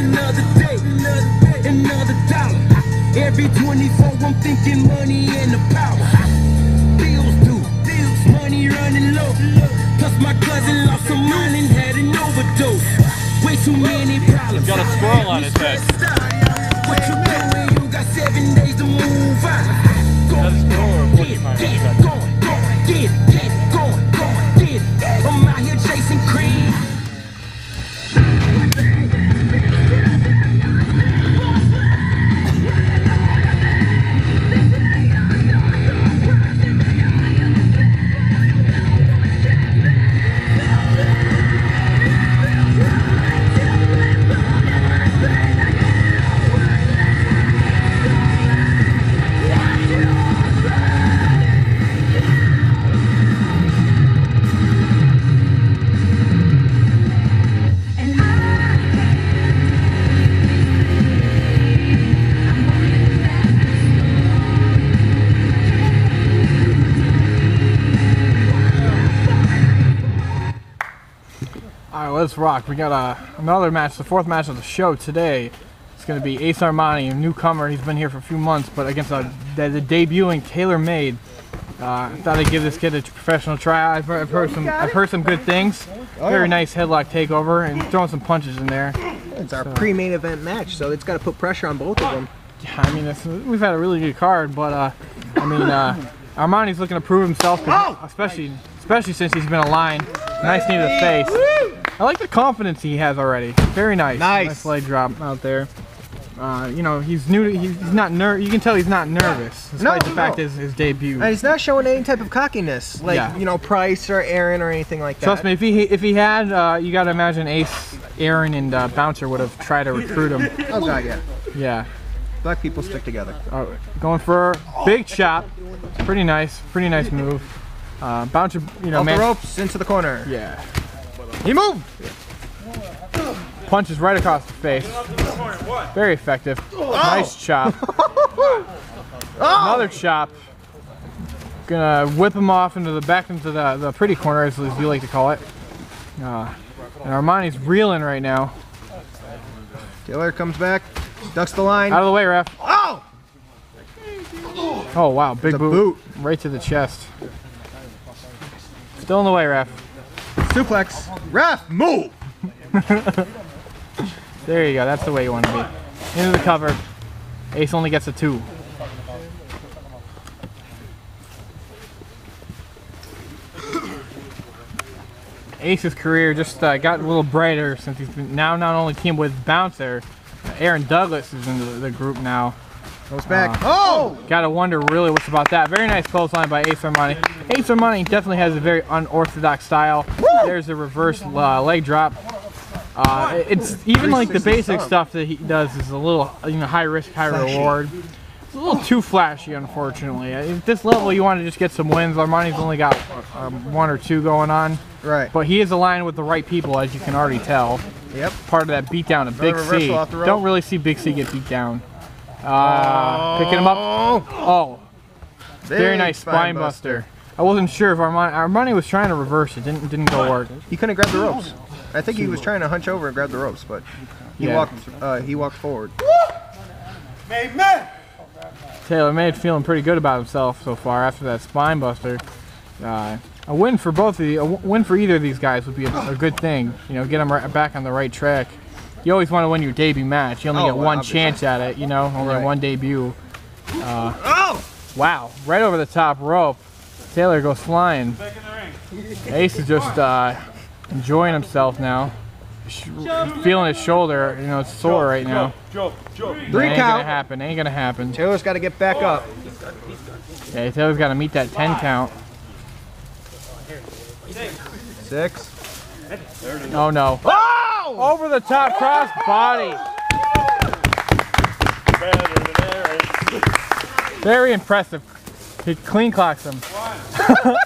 Another day, another day, another dollar. Every 24, I'm thinking money and the power. Bills due, bills, money running low. Plus my cousin lost some mind and had an overdose. Way too many problems. Got a squirrel on his head. What you doing? You got seven days to move on. Go, That's go, get get it, going, going, get get All right, let's rock. We got uh, another match, the fourth match of the show today. It's going to be Ace Armani, a newcomer. He's been here for a few months, but against a, the, the debuting Taylor Made. Uh, thought I'd give this kid a professional try. I've heard, I've heard some, I've heard some good things. Very nice headlock takeover and throwing some punches in there. It's our pre-main event match, so it's got to put pressure on both of them. Yeah, I mean, it's, we've had a really good card, but uh, I mean, uh, Armani's looking to prove himself, especially especially since he's been aligned. Nice knee to the face. I like the confidence he has already. Very nice. Nice. Nice leg drop out there. Uh, you know, he's new. To, he's he's not ner. You can tell he's not nervous, despite No, the fact no. his, his debut. And he's not showing any type of cockiness, like Yeah. you know Price or Aaron or anything like that. Trust me, if he if he had, uh, you got to imagine Ace, Aaron, and uh, Bouncer would have tried to recruit him. Oh god, yeah. Yeah. Black people stick together. Uh, going for big chop. Pretty nice. Pretty nice move. Uh, Bouncer, you know, Off man. the ropes into the corner. Yeah. He moved. Punches right across the face. Very effective. Nice chop. Another chop. Gonna whip him off into the back into the, the pretty corner, as you like to call it. Uh, and Armani's reeling right now. Taylor comes back, ducks the line. Out of the way, ref. Oh! Oh wow, big boot. boot. Right to the chest. Still in the way, ref. Suplex. Ref, move. There you go. That's the way you want to be. Into the cover. Ace only gets a two. Ace's career just uh, got a little brighter since he's now not only teamed with Bouncer, Aaron Douglas is in the, the group now. Goes back. Uh, oh! Gotta wonder really what's about that. Very nice clothesline by Ace Armani. Ace Armani definitely has a very unorthodox style. There's a reverse uh, leg drop. Uh, it's even like the basic stuff that he does is a little, you know, high risk, high reward. It's a little too flashy, unfortunately. At this level, you want to just get some wins. Armani's only got um, one or two going on, Right. but he is aligned with the right people, as you can already tell. Yep. Part of that beatdown of Big C. off the rope. Don't really see Big C get beat down. Uh, picking him up. Oh, very Big nice spine buster. I wasn't sure if Armani, Armani was trying to reverse it. Didn't didn't go work. He couldn't grab the ropes. I think he was trying to hunch over and grab the ropes, but he Yeah. walked. Uh, he walked forward. Taylor Made feeling pretty good about himself so far after that spine buster. Uh, a win for both of the a w- win for either of these guys would be a, a good thing. You know, get them right back on the right track. You always want to win your debut match. You only Oh, get one obviously. chance at it. You know, only Right. one debut. Oh! Wow, right over the top rope. Taylor goes flying. Ace is just uh, enjoying himself now. Sh- feeling his shoulder, you know, it's sore right now. Three ain't gonna happen. Ain't gonna happen. Taylor's got to get back up. Yeah, Taylor's got to meet that 10 count. Six. Oh no. Oh! Over the top cross body. Very impressive. He clean clocks him.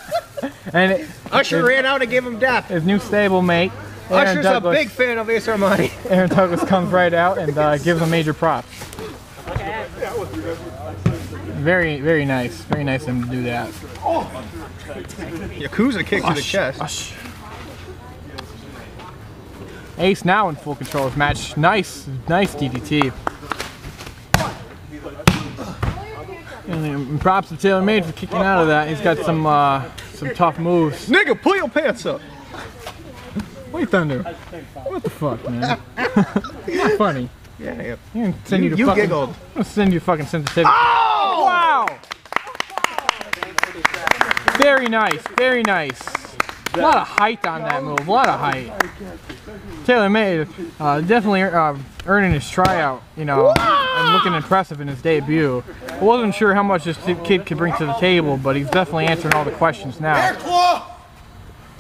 and it, Usher his, ran out and gave him death. his new stablemate, Aaron Usher's Douglas, a big fan of Ace Armani. Aaron Douglas comes right out and uh, gives him major props. Very, very nice. Very nice of him to do that. Yakuza kick to the chest. Ush. Ace now in full control of his match. Nice, nice DDT. And props to Taylor Made for kicking out of that. He's got some uh, some tough moves. Nigga, pull your pants up. Wait, Thunder. What the fuck, man? Not funny. Yeah, yeah. I'm gonna send you, You, to you fucking, giggled. I'm gonna send you fucking sensitivity. Oh! Wow! Very nice, very nice. A lot of height on that move, a lot of height. Taylor Made uh, definitely uh, earning his tryout, you know, and looking impressive in his debut. I wasn't sure how much this kid could bring to the table, but he's definitely answering all the questions now.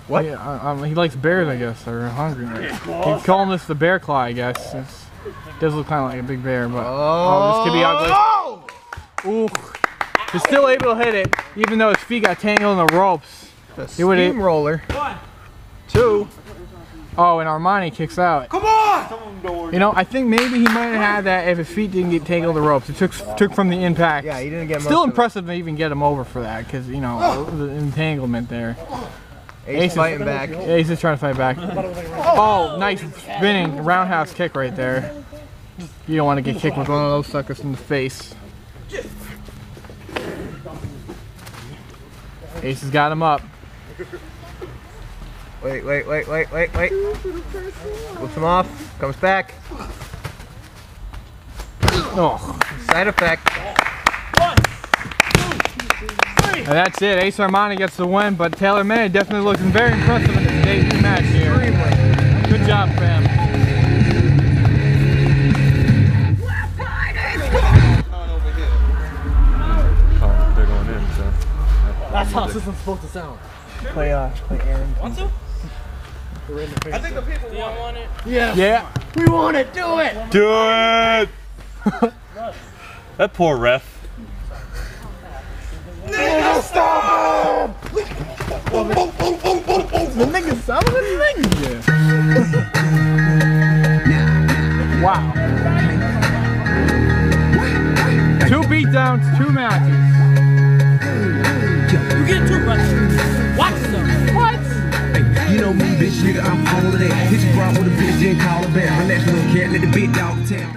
What? Yeah, uh, um, he likes bears, I guess, or hungry. He's calling this the bear claw, I guess. It's, it does look kind of like a big bear, but oh, this could be ugly. Ooh, he's still able to hit it, even though his feet got tangled in the ropes. The He would- steamroller. Two. Oh, and Armani kicks out. Come on! You know, I think maybe he might have had that if his feet didn't get tangled in the ropes. It took took from the impact. Yeah, he didn't get Still most of it. impressive to even get him over for that, because you know ah! the entanglement there. Ace, Ace is- fighting back. Ace is trying to fight back. Oh, nice spinning roundhouse kick right there. You don't want to get kicked with one of those suckers in the face. Ace has got him up. Wait, wait, wait, wait, wait, wait. Flips him off. Comes back. Oh, Side effect. and that's it. Ace Armani gets the win, but Taylor Made definitely looking very impressive in this debut match here. Good job, fam. Oh, they're going in, so. That's how this is supposed to sound. Play, uh, play Aaron. Yeah. Yeah. We want it. Do it. Do it! that poor ref. Stop! The niggas, some of the niggas. Yeah. wow. Two beatdowns, two matches. You get too much. Watch them. What? You know me, bitch nigga, I'm full of that. Hit your bra with a bitch, then call her back. Relax, little cat, let the big dog tell.